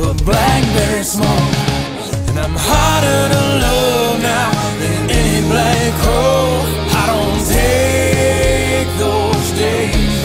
But blackberry very small. And I'm harder to love now than any black hole. I don't take those days.